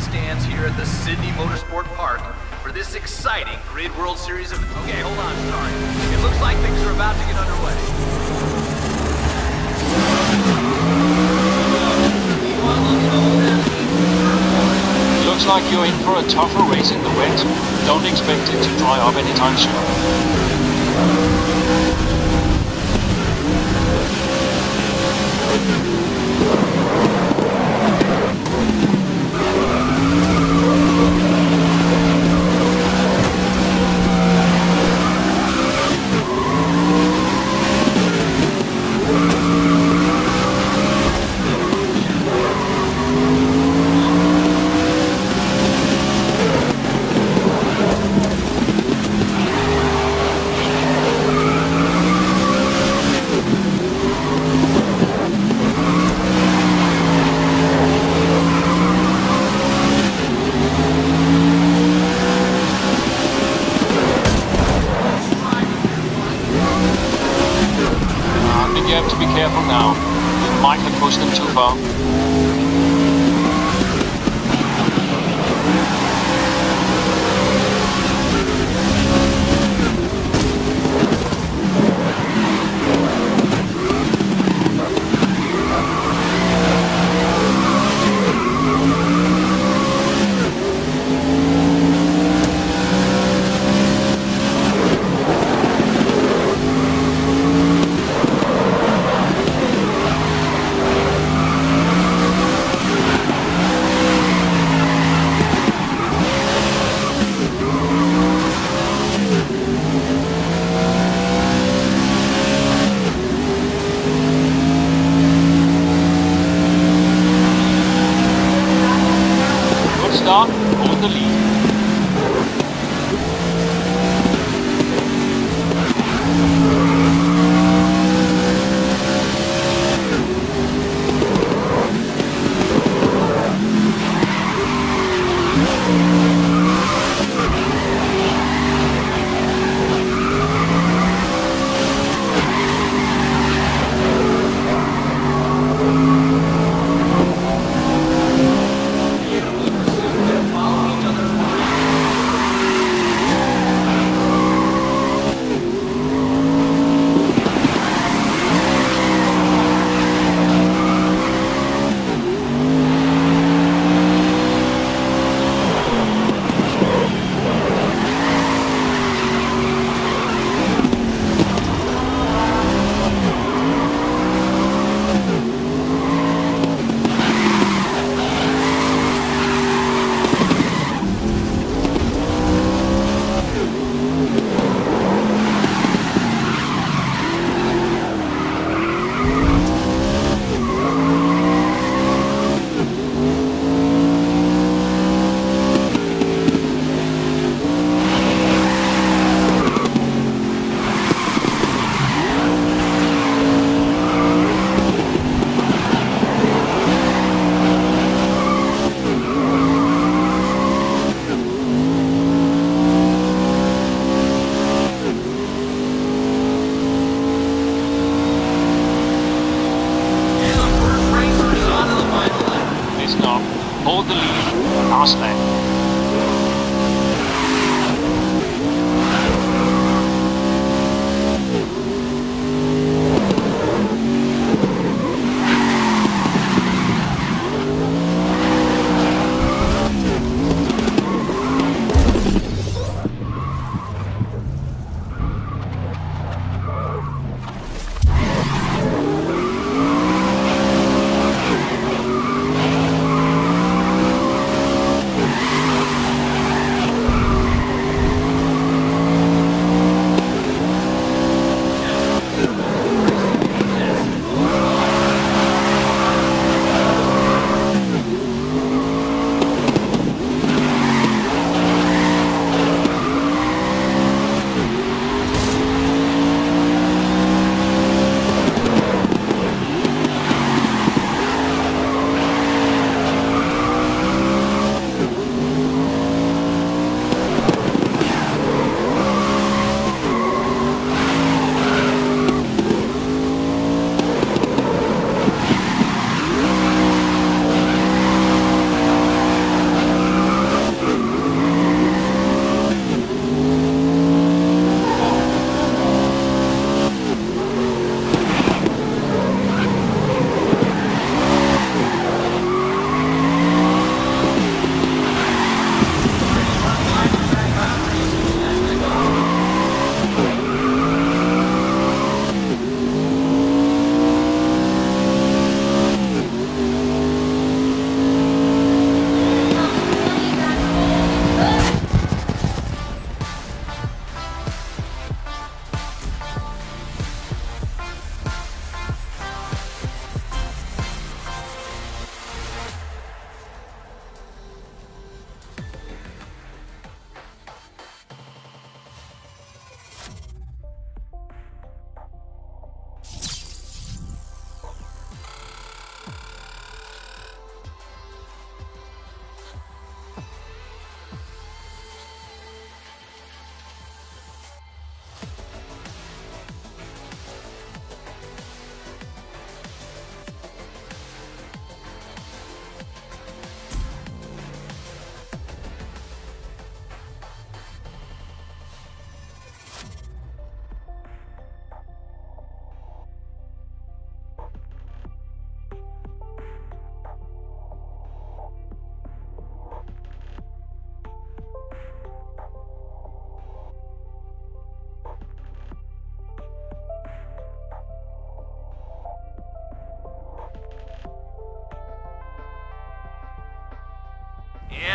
the stands here at the Sydney Motorsport Park for this exciting Grid World Series of... Okay, hold on, sorry. It looks like things are about to get underway. Looks like you're in for a tougher race in the wet. Don't expect it to dry up anytime soon. Pushed them too far.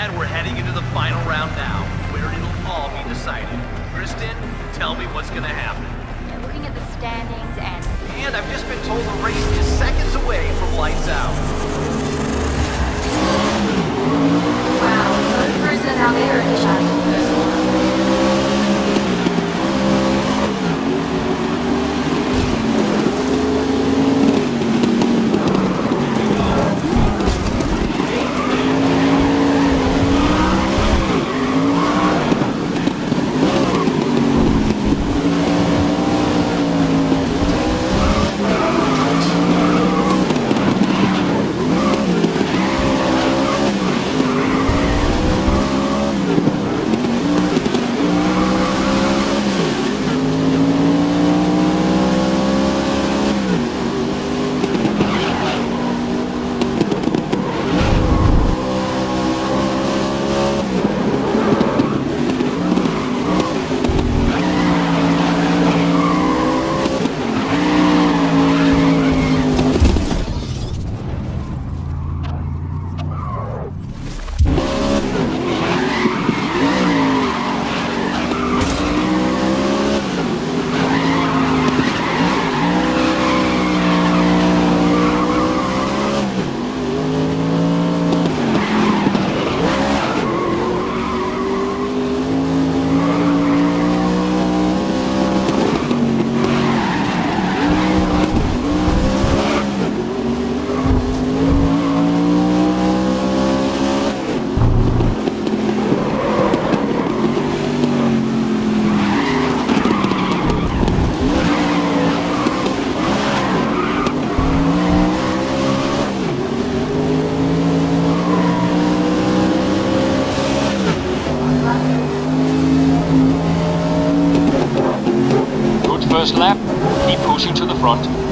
And we're heading into the final round now, where it'll all be decided. Kristen, tell me what's gonna happen. And looking at the standings and And I've just been told the race is seconds away from lights out. wow, both prisoners out there front.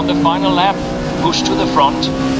On the final lap. Push to the front.